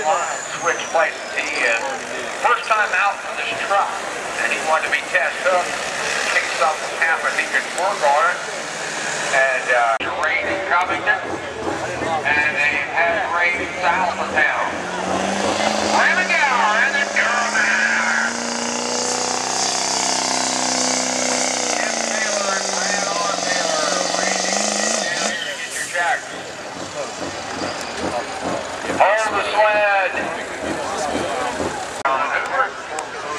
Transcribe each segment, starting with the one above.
Dan places, he uh, first time out for this truck, and he wanted to be tested in case something happened, he could work on it. And uh, rain in Covington, and they had rain south of town. Brandon Gower and the German. Tim Taylor and Brandon Taylor racing down here to get your jack. Hold the sled.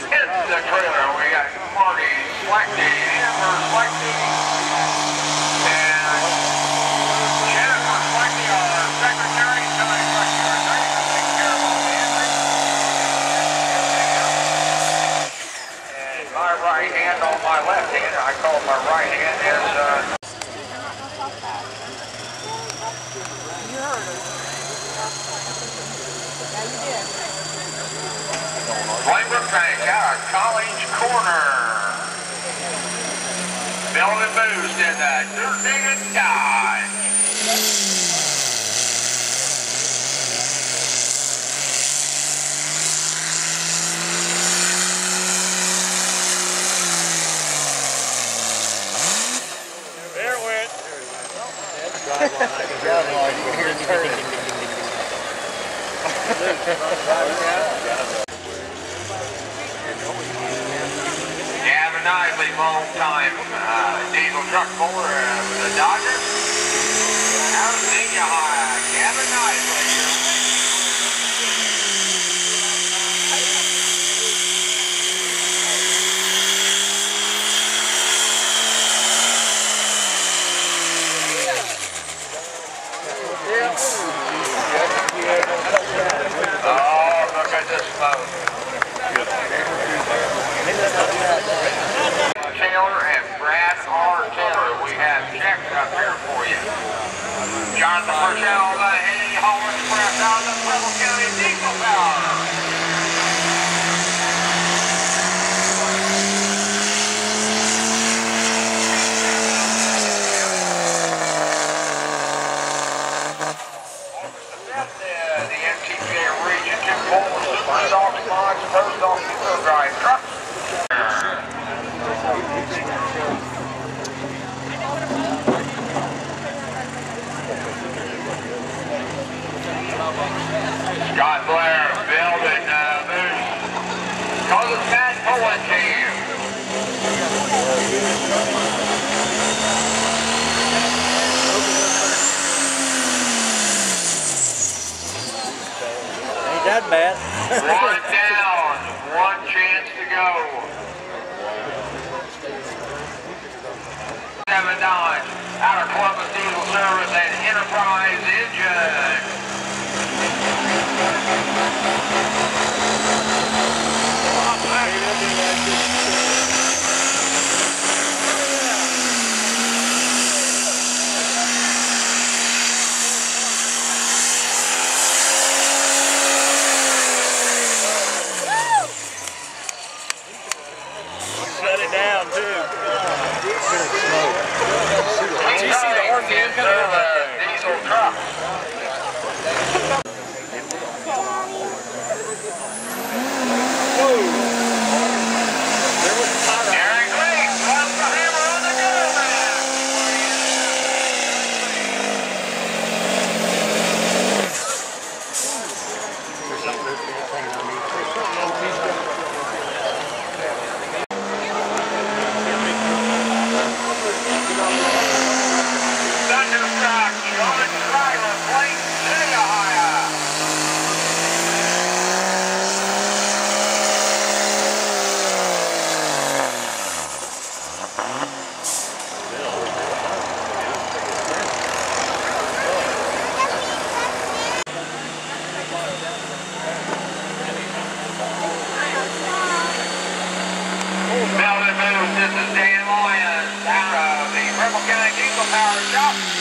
Hit the trailer. We got Marty Slackney, Amber Slackney, and Jennifer Slackney, our secretary. Somebody Slackney, our nurse, to take care of all the entries. And my right hand on my left hand, I call my right. Hand is, uh, Playbrook Bank out of Gavin Isley, long time uh, diesel truck puller uh, with the Dodgers. Out of Senior High, Gavin Isley. This. Taylor and Brad R. Taylor, we have checks up here for you. Jonathan Purcell, Call that bad. One down, one chance to go. Seven Dodge, this is Dan out of the Purple County Diesel Power Shop.